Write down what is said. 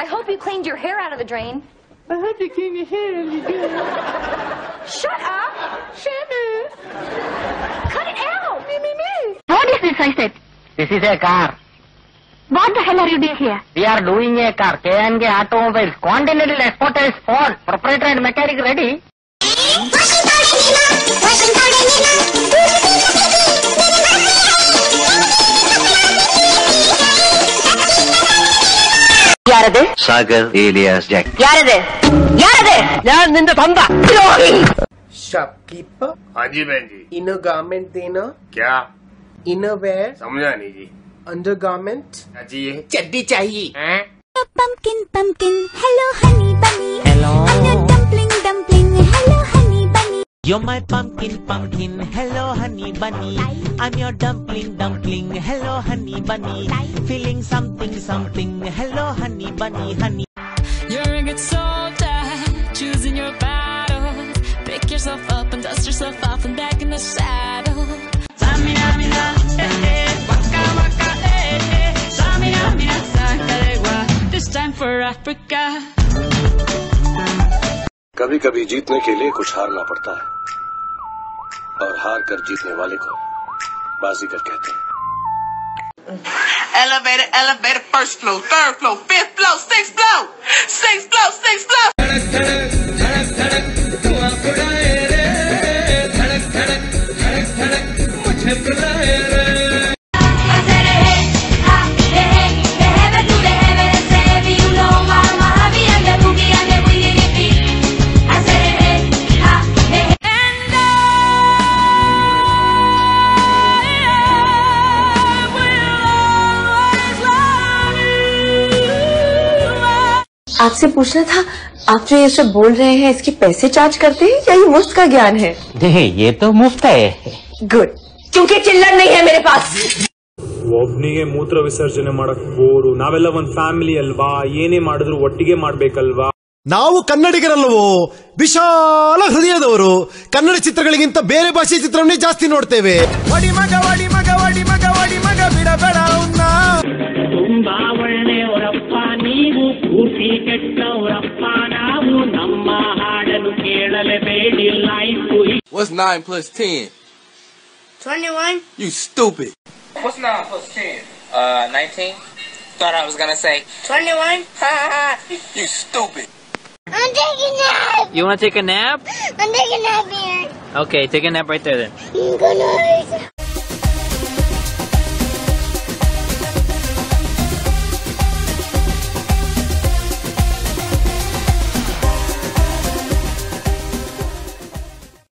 I hope you cleaned your hair out of the drain. I hope you cleaned your hair and you do. Shut up! Shamu. Cut it out! Me, me, me. What is this, I said? This is a car. What the hell are you doing here? We are doing a car. KNG Automobiles. Continental Exporters Ford. Proprietor and mechanic ready. Sagar Sagar alias shopkeeper हाँ जी बहन जी inner garment देना क्या inner wear समझा नहीं जी under garment जी चड्डी चाहिए pumpkin pumpkin hello Honey बनी You're my pumpkin, pumpkin, hello honey bunny. I'm your dumpling, dumpling, hello honey bunny. Feeling something, something, hello honey bunny, honey. You're a good soldier, choosing your battles. Pick yourself up and dust yourself off and back in the saddle. Samina, mina, eh, eh, waka, waka, eh, eh. Samina, mina, sakarewa. This time for Africa. कभी कभी जीतने के लिए कुछ हारना पड़ता है और हार कर जीतने वाले को बाजीगर कहते हैं Elevator, elevator, first floor, third floor, fifth floor, sixth floor, sixth floor, sixth floor. आपसे पूछना था आप जो ये सब बोल रहे हैं इसके पैसे चार्ज करते हैं या ये मुफ्त का ज्ञान है नहीं ये तो मुफ्त है गुड क्योंकि चिल्लर नहीं है मेरे पास ಒಬ್ನಿಗೆ ಮೂತ್ರ ವಿಸರ್ಜನೆ ಮಾಡಕ್ ಬೋರು ನಾವೆಲ್ಲ ಒಂದ್ ಫ್ಯಾಮಿಲಿ ಅಲ್ವಾ ಏನೇ ಮಾಡಿದ್ರು ಒಟ್ಟಿಗೆ ಮಾಡ್ಬೇಕಲ್ವಾ ನಾವು ಕನ್ನಡಿಗರಲ್ಲವೋ ವಿಶಾಲ ಹೃದಯದವರು ಕನ್ನಡ ಚಿತ್ರಗಳಿಗಿಂತ ಬೇರೆ ಭಾಷೆ ಚಿತ್ರವನ್ನೇ ಜಾಸ್ತಿ ನೋಡ್ತೇವೆ ವಡಿ ಮಗ ವಡಿ ಮಗ ವಡಿ ಮಗ ವಡಿ ಮಗ ಬಿಡಬೇಡ ಅವ್ನ ನೀವು ಪೂರ್ತಿ ಕೆಟ್ಟವರಪ್ಪ ನಾವು ನಮ್ಮ ಹಾಡನ್ನು ಕೇಳಲೇಬೇಡಿ life What's 9 plus 10? 21. You stupid. What's 9 plus 10? Uh, 19? Thought I was gonna say. 21. You stupid. I'm taking a nap. You wanna take a nap? I'm taking a nap here. Okay, take a nap right there then. Good night.